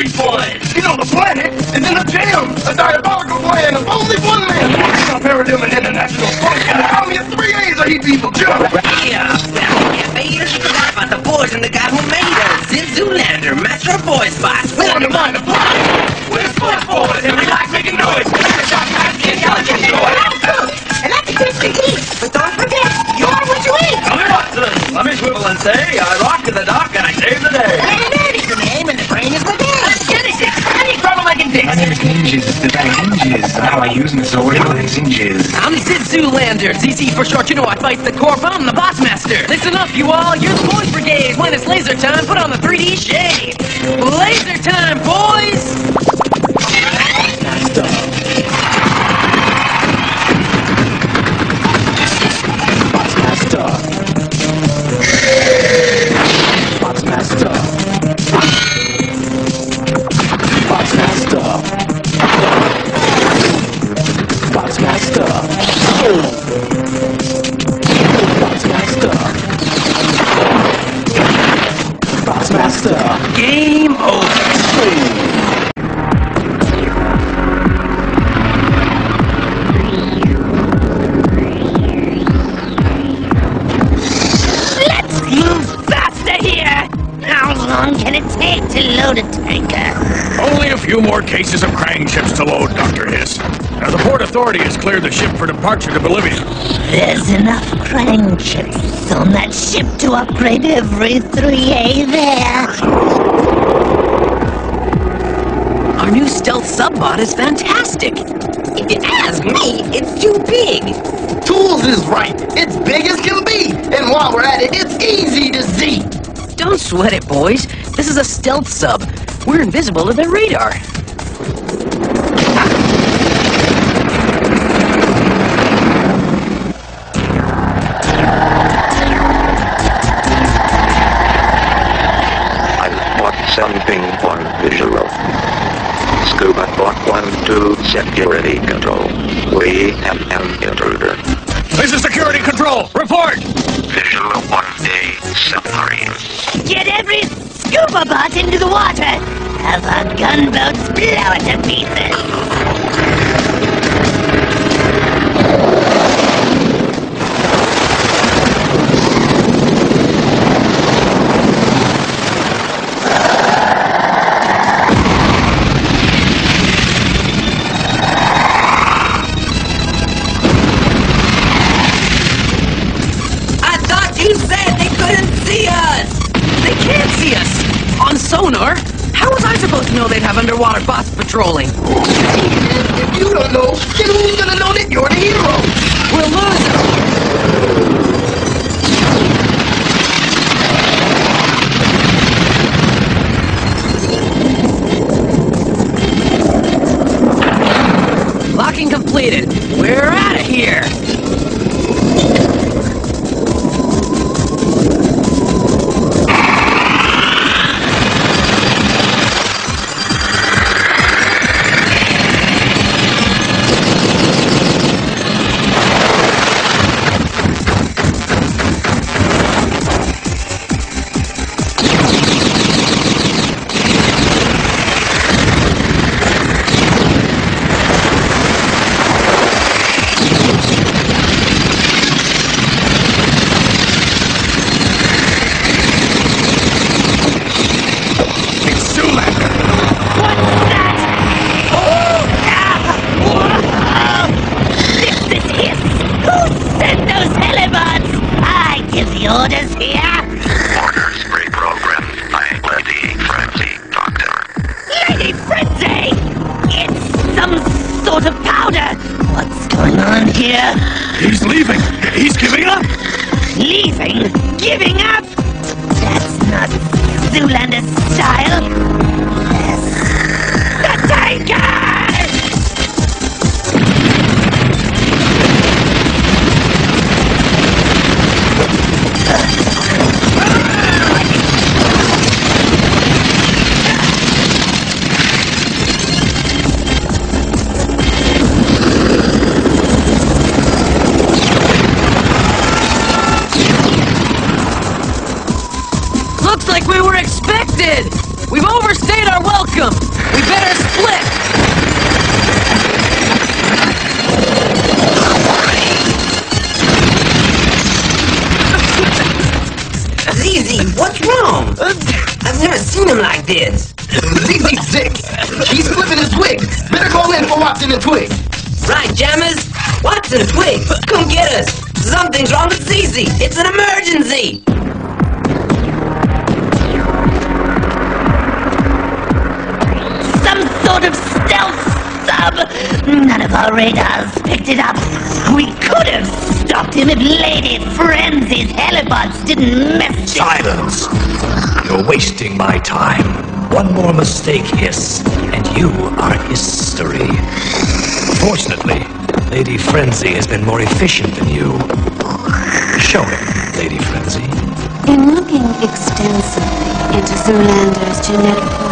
Street Boys. You know, the planet is in a jam. A diabolical plan of only one man. A Paradigm International. Call me a three A's or he'd people jump. Yeah, Family Cafe, you forgot about the boys and the guy who made us. Ziv Zulander, Master of Boy Spots. We're on the mind of. We're boys and we like making noise. Intelligent And that's a taste to eat. But don't forget, what you eat. Me what, son. Let me swivel and say, I rock to the dock and I save the day. Fix. My name is Ninjas. It's the bag hinges. How I use my sword and singes. I'm Ziv Zulander, ZZ for short, you know I fight the Corp, I'm the Bots Master. Listen up, you all, you're the boys brigade. When it's laser time, put on the 3D shade. Laser time, boys! Few more cases of Krang ships to load, Dr. Hiss. Now, the Port Authority has cleared the ship for departure to Bolivia. There's enough Krang chips on that ship to upgrade every 3A there. Our new stealth subbot is fantastic. If you ask me, it's too big. Tools is right. It's big as can be. And while we're at it, it's easy to see. Don't sweat it, boys. This is a stealth sub. We're invisible to their radar. I bought something on visual. Scuba bot 1 to security control. We have an intruder. This is security control. Report. Visual 1 day submarine. Get every scuba bot into the water. Have our gunboats blow it to pieces. Sort of stealth sub. None of our radars picked it up. We could have stopped him if Lady Frenzy's helipods didn't mess Silence! You're wasting my time. One more mistake, Hiss, and you are history. Fortunately, Lady Frenzy has been more efficient than you. Show him, Lady Frenzy. In looking extensively into Zulander's genetic portrait,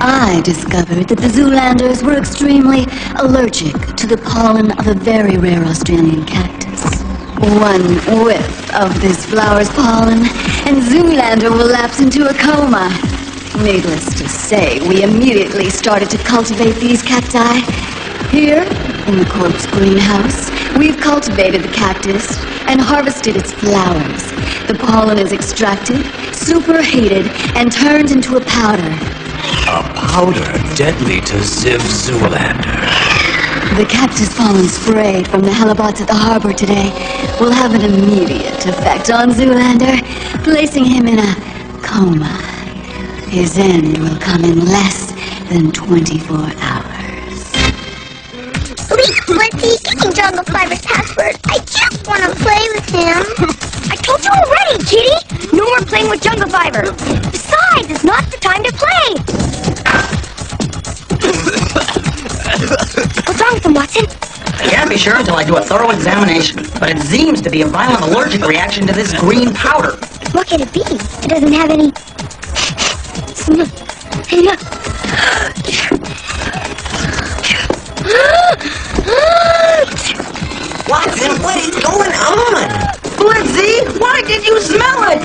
I discovered that the Zulanders were extremely allergic to the pollen of a very rare Australian cactus. One whiff of this flower's pollen, and Zulander will lapse into a coma. Needless to say, we immediately started to cultivate these cacti. Here, in the corpse greenhouse, we've cultivated the cactus and harvested its flowers. The pollen is extracted, superheated, and turned into a powder. A powder deadly to Ziv Zulander. The cactus pollen spray from the helibots at the harbor today will have an immediate effect on Zulander, placing him in a coma. His end will come in less than 24 hours. Please, Blitzy, give me Jungle Fiber's password. I just want to play with him. I told you already, Kitty. No more playing with Jungle Fiber. Besides, it's not the time to play. What's wrong with him, Watson? I can't be sure until I do a thorough examination, but it seems to be a violent allergic reaction to this green powder. What could it be? It doesn't have any... Watson, what is going on? Blitzy, why did you smell it?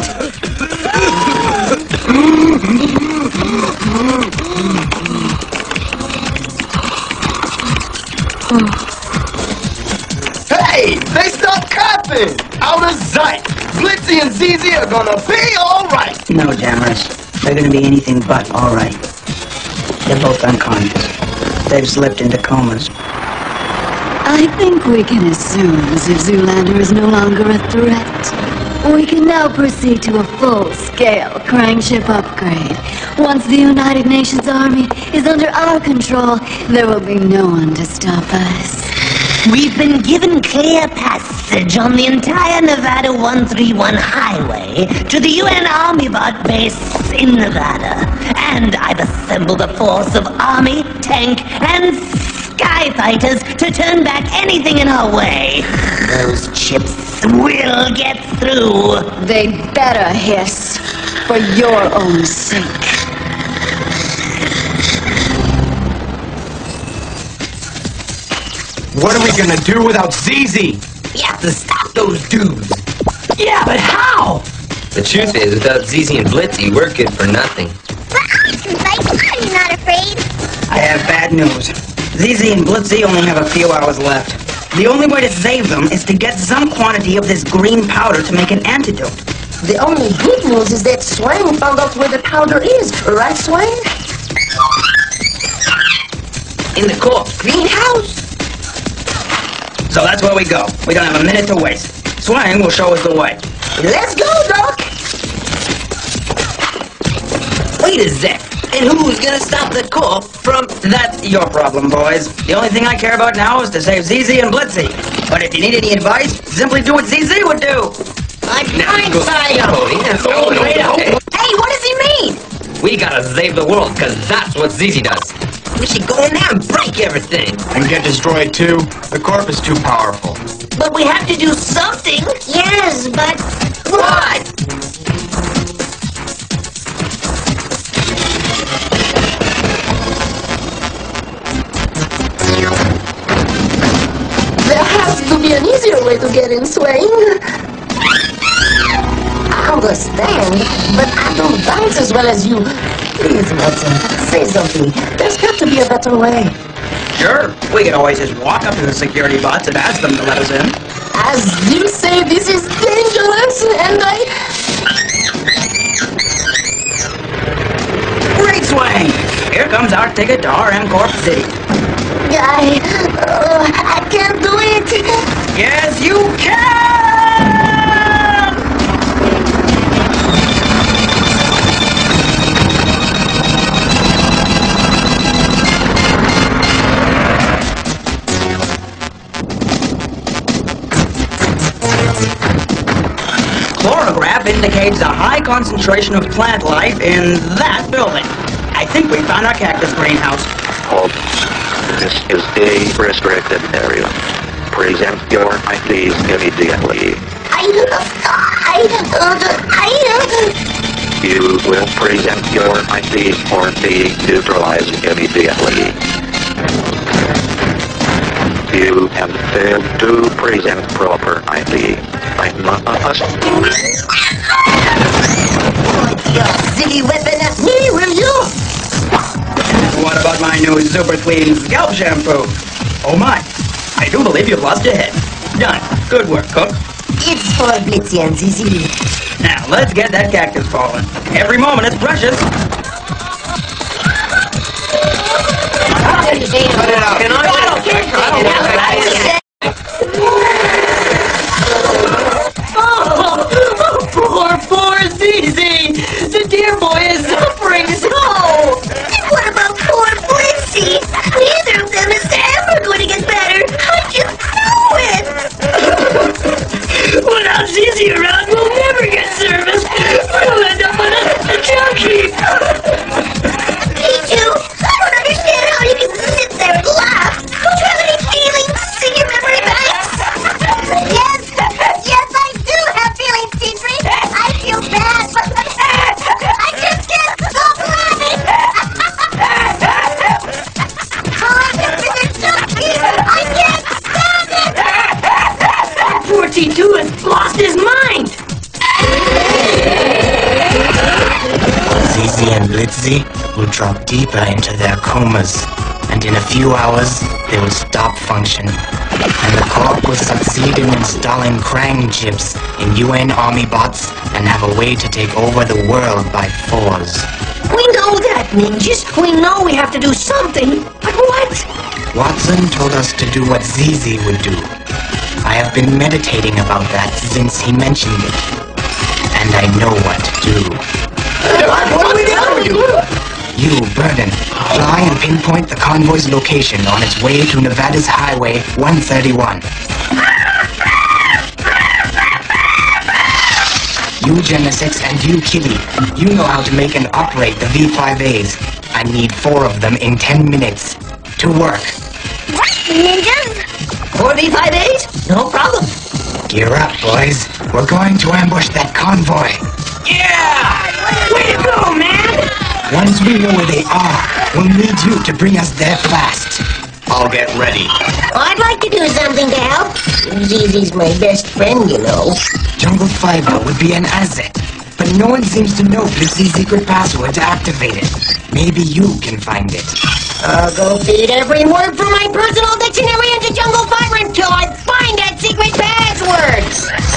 Hey, they stopped capping. Out of sight. Blitzy and ZZ are gonna be all right. No, Jammers. They're gonna be anything but alright. They're both unconscious. They've slipped into comas. I think we can assume Ziv Zulander is no longer a threat. We can now proceed to a full-scale Krang chip upgrade. Once the United Nations Army is under our control, there will be no one to stop us. We've been given clear passage on the entire Nevada 131 highway to the UN Army Bot base in Nevada. And I've assembled a force of Army, tank, and sky fighters to turn back anything in our way. Those chips will get through. They better hiss, for your own sake. What are we gonna do without ZZ? We have to stop those dudes. Yeah, but how? The truth is, without ZZ and Blitzy, we're good for nothing. But I'm like, I'm not afraid. I have bad news. ZZ and Blitzy only have a few hours left. The only way to save them is to get some quantity of this green powder to make an antidote. The only good news is that Swain found out where the powder is, right, Swain? In the corpse greenhouse. So that's where we go. We don't have a minute to waste. Swain will show us the way. Let's go, Doc! Wait a sec. And who's gonna stop the corp from... That's your problem, boys. The only thing I care about now is to save ZZ and Blitzy. But if you need any advice, simply do what ZZ would do. I'm blindside Oh, yes. Go Oh, straight up. okay. Hey, what does he mean? We gotta save the world, cause that's what ZZ does. We should go in there and break everything. And get destroyed too? The corp is too powerful. But we have to do something. Yes, but What? An easier way to get in, Swain. I understand, but I don't dance as well as you. Please, Watson, say something. There's got to be a better way. Sure, we can always just walk up to the security bots and ask them to let us in. As you say, this is dangerous, and I... Great swing! Here comes our ticket to RM Corp City. I... Uh, I can't do it. Yes, you can! Chlorograph indicates a high concentration of plant life in that building. I think we found our cactus greenhouse. Halt. This is a restricted area. Present your IDs immediately. I... I... I... You will present your IDs or be neutralized immediately. You have failed to present proper ID. I must... Your silly weapon at me, will you? What about my new super clean scalp shampoo? Oh my, I do believe you've lost your head. Done. Good work, Cook. It's for Blitzy and Zizi. Now, let's get that cactus falling. Every moment is precious. Can I? Zizi and will drop deeper into their comas, and in a few hours they will stop function. And the Corp will succeed in installing Krang chips in UN army bots and have a way to take over the world by force. We know that, ninjas. We know we have to do something. But what? Watson told us to do what Zizi would do. I have been meditating about that since he mentioned it. And I know what to do. What are we going to do? You, Burden, fly and pinpoint the convoy's location on its way to Nevada's Highway 131. You, Genesix, and you, Kitty, you know how to make and operate the V5As. I need four of them in 10 minutes. To work. Ninjas? Four V5As? No problem. Gear up, boys. We're going to ambush that convoy. Way to go, man! Once we know where they are, we'll need you to bring us there fast. I'll get ready. I'd like to do something to help. Zizi's my best friend, you know. Jungle Fiber would be an asset, but no one seems to know Blitzy's secret password to activate it. Maybe you can find it. I'll go feed every word from my personal dictionary into Jungle Fiber until I find that secret password.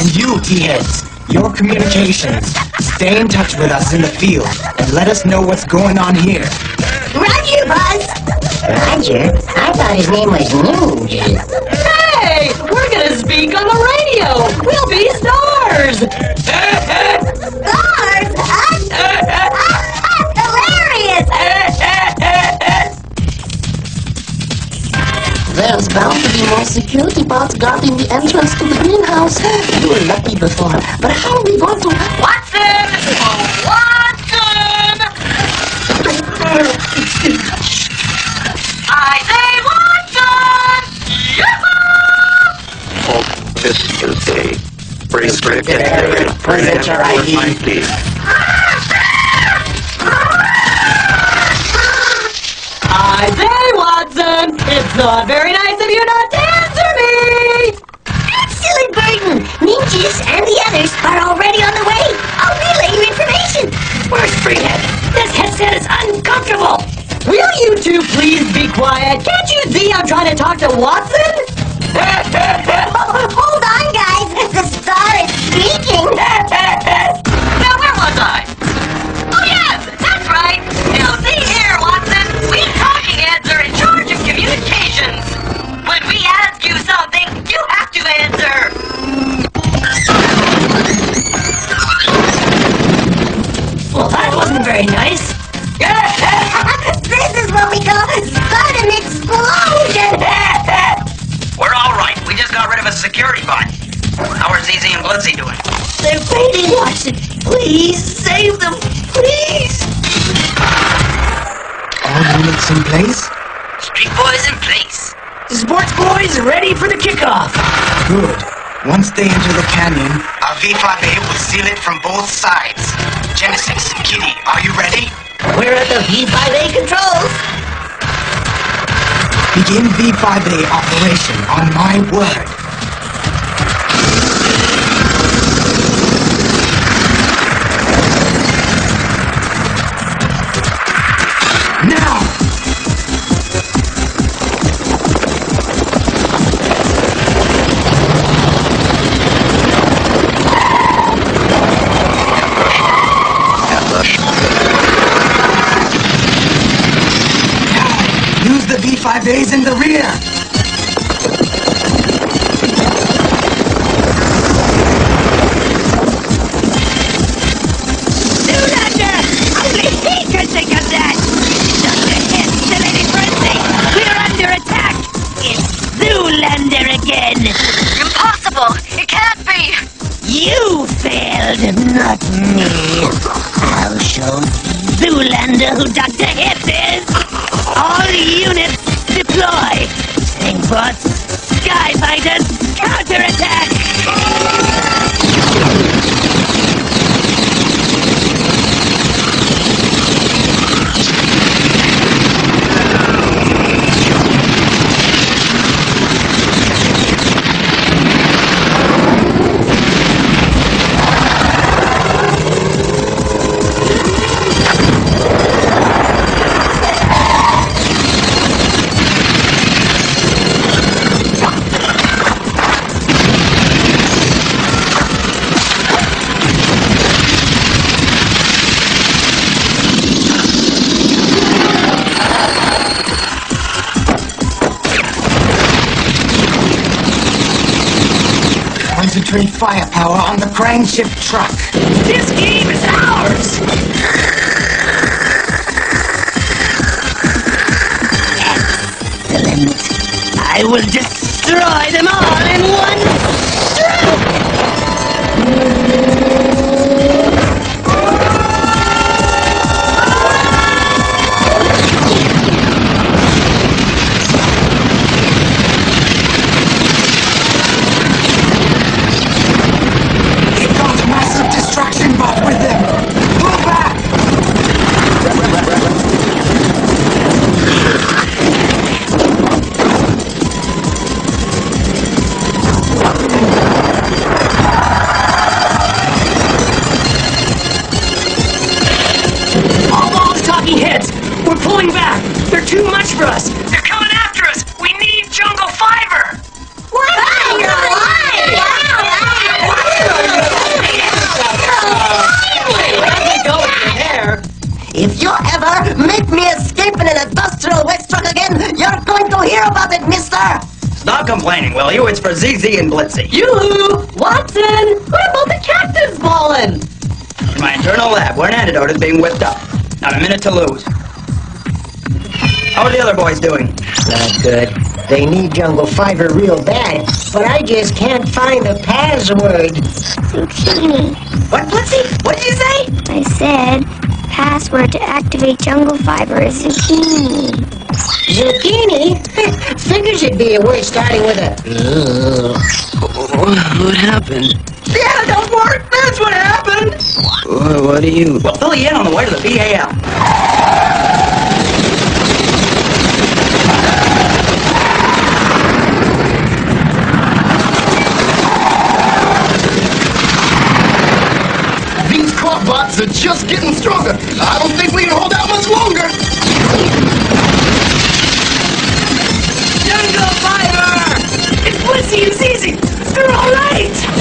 And you, T-Heads, your communications. Stay in touch with us in the field and let us know what's going on here. Roger, Buzz. Roger? I thought his name was Ninja. Hey! We're gonna speak on the radio! We'll be stars! There's bound to be more security bots guarding the entrance to the greenhouse. You were lucky before, but how are we going to... Watson! Watson! I say Watson! Yahoo! Oh, this is a restricted area. Present your ID. I say Watson! It's not very nice quiet. Can't you see I'm trying to talk to Watson? All units in place? Street boys in place. Sports boys ready for the kickoff. Good. Once they enter the canyon, our V5A will seal it from both sides. Genesis, Kitty, are you ready? We're at the V5A controls. Begin V5A operation on my word. Again! Impossible! It can't be! You failed, not me. I'll show Zulander who Dr. Hiss is. All units deploy. Tankbots, Concentrate firepower on the Krang chip truck. This game is ours! I will destroy them all in one for ZZ and Blitzy. Yoo-hoo! Watson! What about the cactus ballin'? In my internal lab, where an antidote is being whipped up. Not a minute to lose. How are the other boys doing? Not good. They need Jungle Fiber real bad, but I just can't find the password. Zucchini. What, Blitzy? What did you say? I said password to activate jungle fiber is zucchini. Zucchini? Figures it'd be a word starting with a... What happened? The antidote worked! That's what happened! What are you... We'll fill you in on the way to the BAL. legs are just getting stronger. I don't think we can hold out much longer. Jungle fire! It's Blitzy, it's easy. They're all right.